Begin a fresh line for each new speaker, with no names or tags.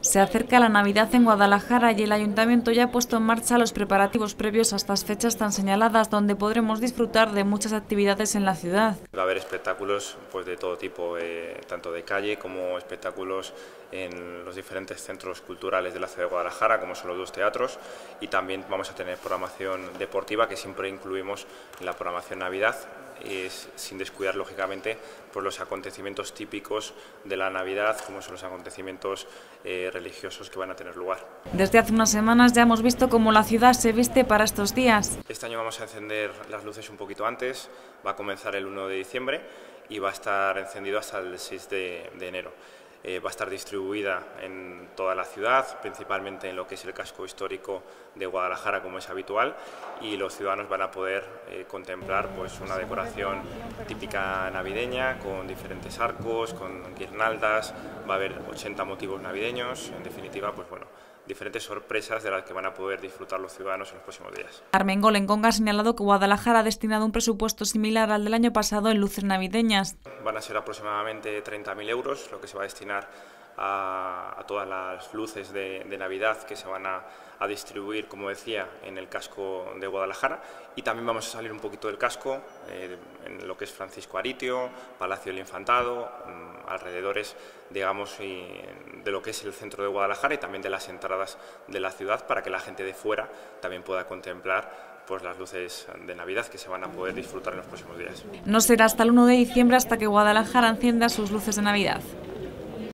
Se acerca la Navidad en Guadalajara y el Ayuntamiento ya ha puesto en marcha los preparativos previos a estas fechas tan señaladas, donde podremos disfrutar de muchas actividades en la ciudad.
Va a haber espectáculos pues, de todo tipo, eh, tanto de calle como espectáculos en los diferentes centros culturales de la ciudad de Guadalajara, como son los dos teatros, y también vamos a tener programación deportiva que siempre incluimos en la programación Navidad, sin descuidar lógicamente por los acontecimientos típicos de la Navidad, como son los acontecimientos eh, religiosos que van a tener lugar.
Desde hace unas semanas ya hemos visto cómo la ciudad se viste para estos días.
Este año vamos a encender las luces un poquito antes, va a comenzar el 1 de diciembre y va a estar encendido hasta el 6 de, de enero. Eh, va a estar distribuida en toda la ciudad, principalmente en lo que es el casco histórico de Guadalajara, como es habitual, y los ciudadanos van a poder eh, contemplar pues, una decoración típica navideña, con diferentes arcos, con guirnaldas, va a haber 80 motivos navideños, en definitiva, pues bueno, diferentes sorpresas de las que van a poder disfrutar los ciudadanos en los próximos días.
Carmen Golenconga ha señalado que Guadalajara ha destinado un presupuesto similar al del año pasado en luces navideñas.
Van a ser aproximadamente 30.000 euros lo que se va a destinar a, todas las luces de, Navidad que se van a, distribuir, como decía, en el casco de Guadalajara y también vamos a salir un poquito del casco eh, en lo que es Francisco Aritio, Palacio del Infantado, mm, alrededores, digamos, de lo que es el centro de Guadalajara y también de las entradas de la ciudad para que la gente de fuera también pueda contemplar pues, las luces de Navidad que se van a poder disfrutar en los próximos días.
No será hasta el 1 de diciembre hasta que Guadalajara encienda sus luces de Navidad.